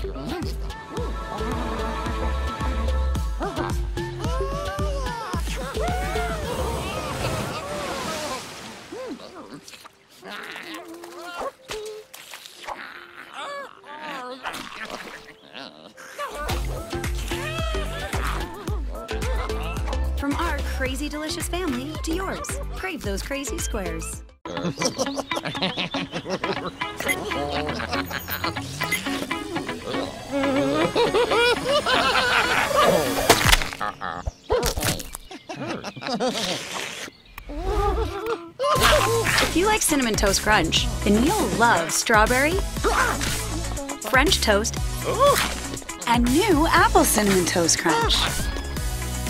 From our crazy delicious family to yours. Crave those crazy squares. If you like Cinnamon Toast Crunch, then you'll love strawberry, French toast, and new apple Cinnamon Toast Crunch.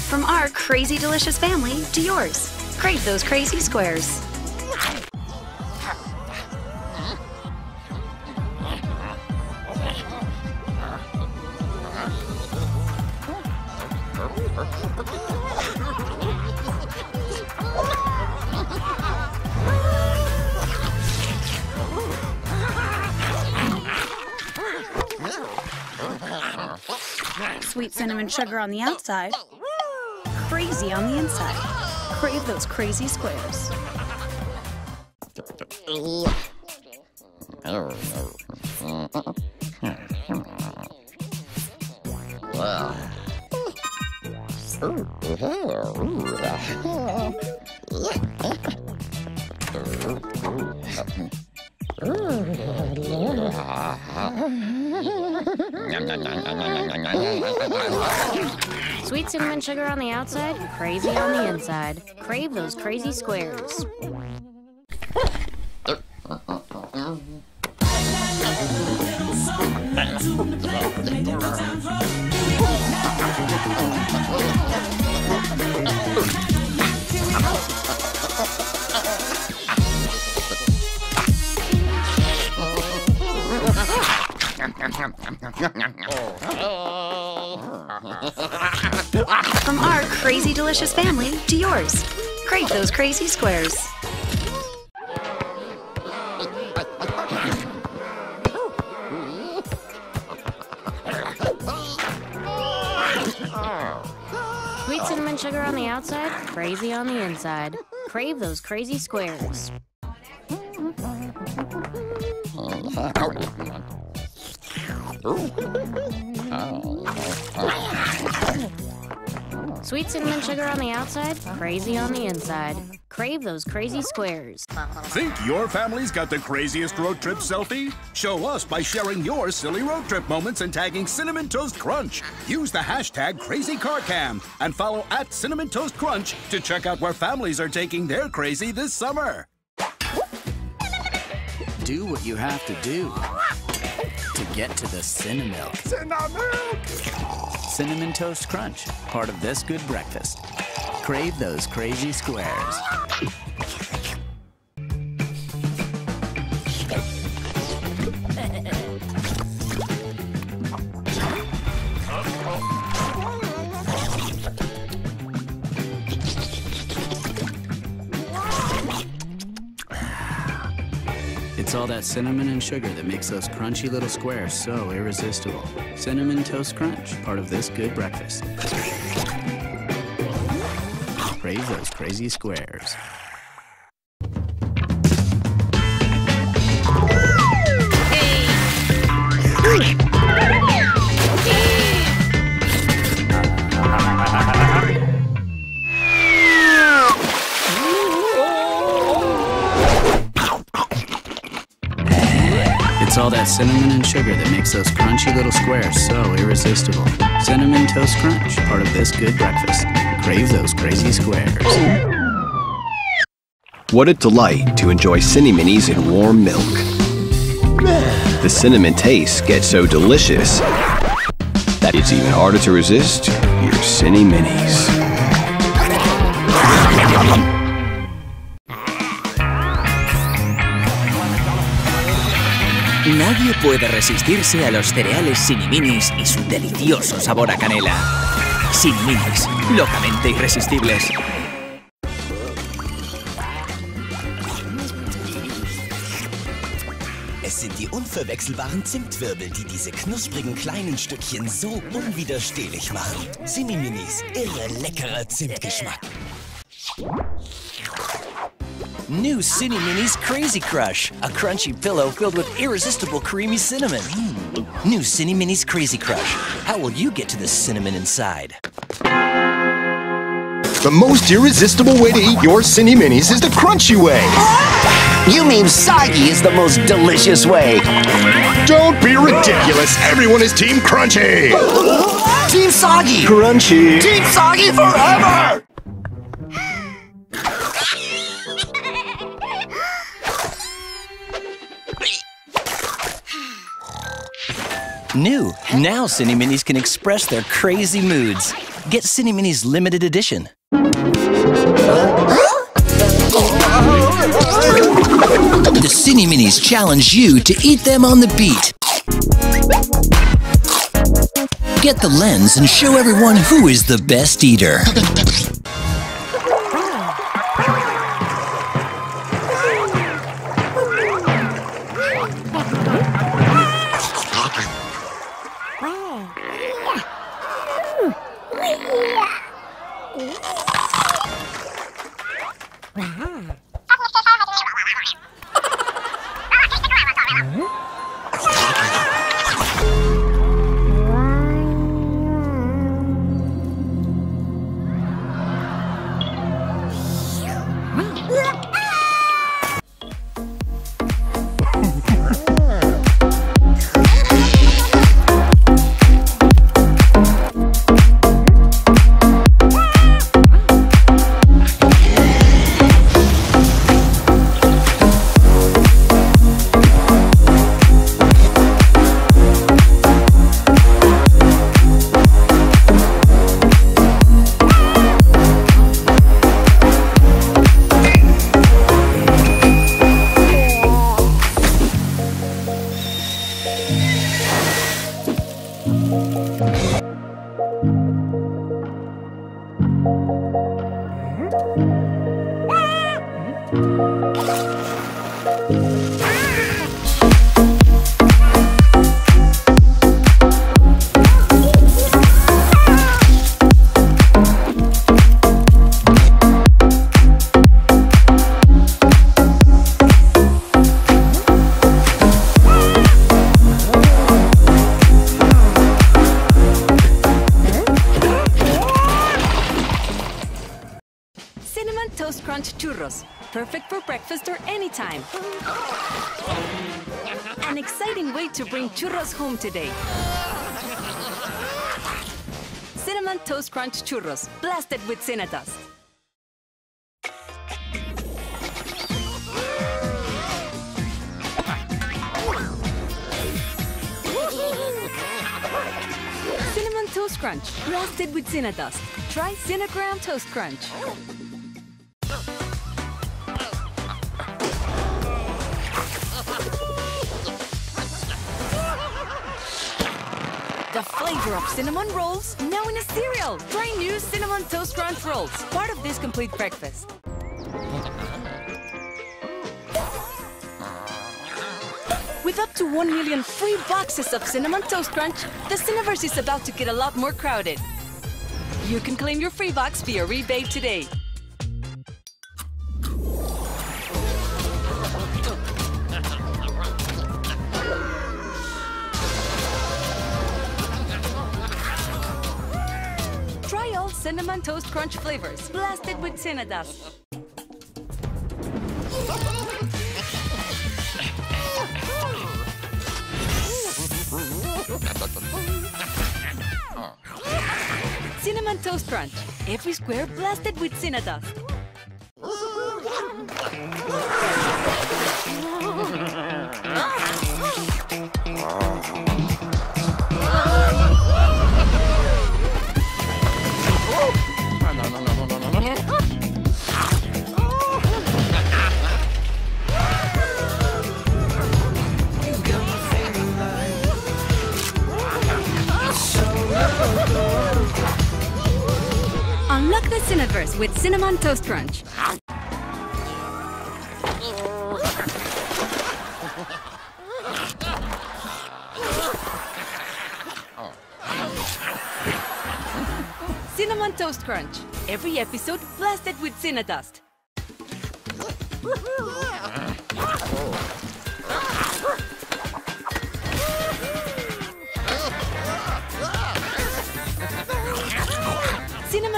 From our crazy delicious family to yours. Crave those crazy squares. Sweet cinnamon sugar on the outside, crazy on the inside. Crave those crazy squares. Sweet cinnamon sugar on the outside, crazy on the inside. Crave those crazy squares. From our crazy delicious family to yours. Crave those crazy squares. Sweet cinnamon sugar on the outside, crazy on the inside. Crave those crazy squares. Sweet cinnamon sugar on the outside, crazy on the inside. Crave those crazy squares. Think your family's got the craziest road trip selfie? Show us by sharing your silly road trip moments and tagging Cinnamon Toast Crunch. Use the hashtag CrazyCarCam and follow at Cinnamon Toast Crunch to check out where families are taking their crazy this summer. Do what you have to do to get to the Cinnamon. Cinnamilk. Cinnamon Toast Crunch, part of this good breakfast. Crave those crazy squares. All that cinnamon and sugar that makes those crunchy little squares so irresistible. Cinnamon Toast Crunch, part of this good breakfast. Crave those crazy squares. All that cinnamon and sugar that makes those crunchy little squares so irresistible. Cinnamon Toast Crunch, part of this good breakfast. Crave those crazy squares. What a delight to enjoy Cini Minis in warm milk. The cinnamon taste gets so delicious that it's even harder to resist your Cinny Nadie puede resistirse a los cereales Siniminis y su delicioso sabor a canela. Siniminis, locamente irresistibles. Es sind die unverwechselbaren Zimtwirbel, die diese knusprigen kleinen Stückchen so unwiderstehlich machen. Cineminis, irre leckerer Zimtgeschmack. New Cini Minis Crazy Crush, a crunchy pillow filled with irresistible creamy cinnamon. Mm. New Cini Minis Crazy Crush. How will you get to the cinnamon inside? The most irresistible way to eat your Cini Minis is the crunchy way. You mean soggy is the most delicious way. Don't be ridiculous. Everyone is Team Crunchy. Team Soggy. Crunchy. Team Soggy forever. New. Now Cini Minis can express their crazy moods. Get Cini Minis limited edition. The Cini Minis challenge you to eat them on the beat. Get the lens and show everyone who is the best eater. Cinnamon Or anytime. An exciting way to bring churros home today. Cinnamon Toast Crunch Churros, blasted with Cinnadust. Cinnamon Toast Crunch, blasted with Cinnadust. Try Cinnagraham Toast Crunch. Of cinnamon rolls, now in a cereal. Try new Cinnamon Toast Crunch rolls, part of this complete breakfast. With up to 1 million free boxes of Cinnamon Toast Crunch, the Cinnaverse is about to get a lot more crowded. You can claim your free box via rebate today. Cinnamon Toast Crunch flavors, blasted with Cinnadust. Cinnamon Toast Crunch, every square blasted with Cinnadust. the Cinnaverse with Cinnamon Toast Crunch. Cinnamon Toast Crunch. Every episode blasted with Cinnadust.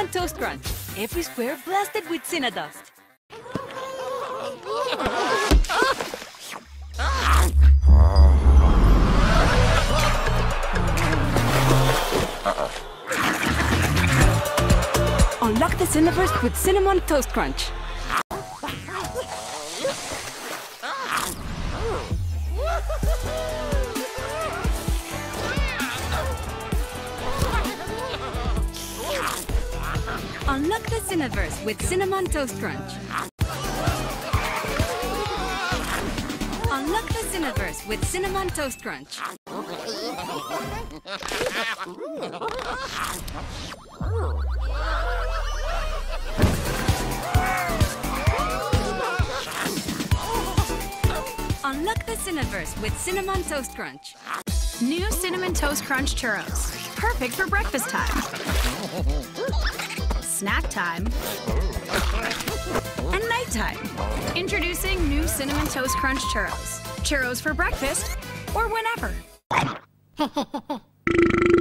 Toast Crunch. Every square blasted with Cinnadust. Unlock the Cinnaverse with Cinnamon Toast Crunch. Unlock the Cinnaverse with Cinnamon Toast Crunch. Unlock the Cinnaverse with Cinnamon Toast Crunch. Unlock the Cinnaverse with Cinnamon Toast Crunch. New Cinnamon Toast Crunch churros. Perfect for breakfast time, snack time, and nighttime. Introducing new Cinnamon Toast Crunch churros. Churros for breakfast or whenever.